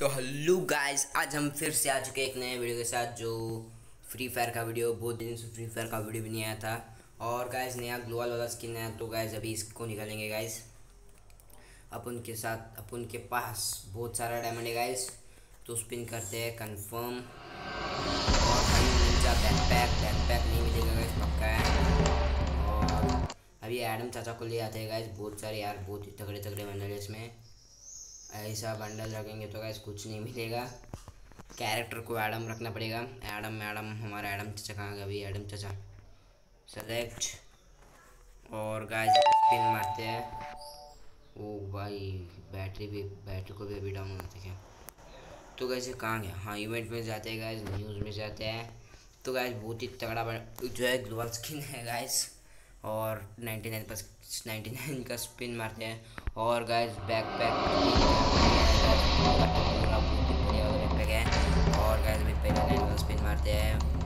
तो hello guys आज हम फिर से आ चुके एक नए वीडियो के साथ जो फ्री फायर का वीडियो बहुत दिन से फ्री फायर का वीडियो भी नहीं आया था। और गाइस नया ग्लोअल वाला स्किन है तो गाइस अभी इसको निकालेंगे गाइस अपन के साथ, अपन के पास बहुत सारा डायमंड है गाइस तो स्पिन करते हैं कंफर्म और बैकपैक बैकपैक नहीं मिलेगा गाइस पक्का है। और अभी एडम चाचा को ले आते हैं गाइस बहुत सारे यार, बहुत ही तगड़े तगड़े बंडल है इसमें। ऐसा बंडल रखेंगे तो गाइस कुछ नहीं मिलेगा। कैरेक्टर को एडम रखना पड़ेगा। एडम एडम हमारा एडम चचा कहाँ गया अभी? एडम चचा। सेलेक्ट और गाइस पिन मारते हैं। ओ भाई बैटरी भी बैटरी को भी अभी डाउन होते क्या? तो गैसे कहाँ गया? हाँ इवेंट में जाते हैं गाइस न्यूज़ में जाते हैं। तो गाइस बहुत ही तगड़ा जो है ग्लोबल स्किन है गाइस और 99 पर 99 का स्पिन मारते हैं। और गाइस बैक पैक और गाइस भी पहले नाइन का स्पिन मारते हैं।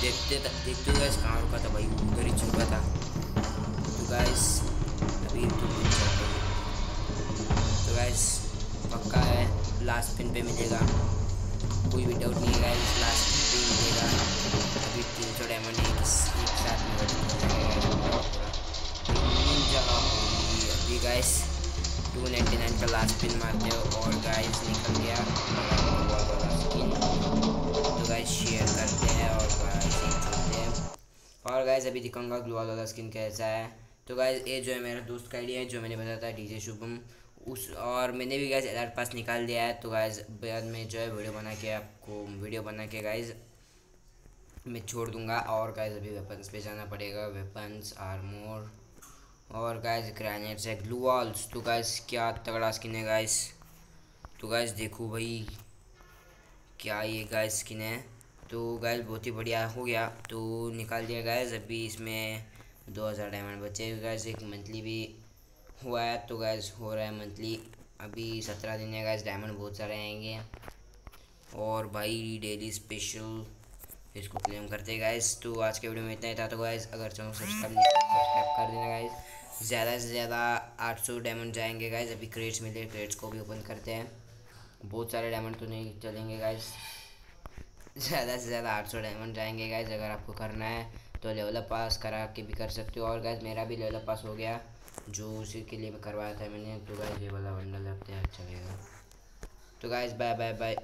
देखते देखते गाइस कहाँ रुका था भाई? उधर ही चुका था। तो गाइस लास्ट पिन पे मिलेगा। कोई भी डाउट नहीं है लास्ट पिन पे मिलेगा। अभी तीन सौ डायमंड एक साथ में अभी गाइस टू नाइन्टी नाइन का लास्ट पिन मारते हो और गाइस निकल गया। तो गाइस शेयर करते हैं और चलते हैं। और गाइस अभी दिखाऊँगा ग्लोअल वाला स्किन कैसा है। तो गाइस ये जो है मेरा दोस्त का आइडिया है, जो मैंने बताया था डीजे शुभम उस, और मैंने भी गैस अलर्ट पास निकाल दिया है तो गाइज़ बाद में जो है वीडियो बना के आपको वीडियो बना के गाइज़ मैं छोड़ दूँगा। और गाइज़ अभी वेपन्स पे जाना पड़ेगा। वेपन्स आर्मोर और गाइज़ ग्रेनेड्स है ग्लू वॉल्स तो गाइज़ क्या तगड़ा स्किन है गाइज़ तो गाइज़ देखो भाई, क्या ये गाइज़ स्किन है। तो गाइज़ बहुत ही बढ़िया हो गया। तो निकाल दिया गाइज़ अभी इसमें दो हज़ार डायमंड बचे गाइज़ एक मंथली भी हुआ है तो गैस हो रहा है मंथली अभी सत्रह दिन है गैस डायमंड बहुत सारे आएँगे। और भाई डेली स्पेशल इसको क्लेम करते गैस तो आज के वीडियो में इतना ही था। तो गैस अगर चैनल सब्सक्राइब कर देना गैस ज़्यादा से ज़्यादा आठ सौ डायमंड जाएँगे गैस अभी क्रेट्स मिले क्रेट्स को भी ओपन करते हैं। बहुत सारे डायमंड तो नहीं चलेंगे गैस ज़्यादा से ज़्यादा आठ सौ डायमंड जाएँगे गैस अगर आपको करना है। तो लेवल पास करा के भी कर सकते हो। और गैस मेरा भी लेवल पास हो गया। जो उसी के लिए करवाया था मैंने। तो गैस ये वाला बंडल लगता है अच्छा लगेगा तो गैस बाय बाय बाय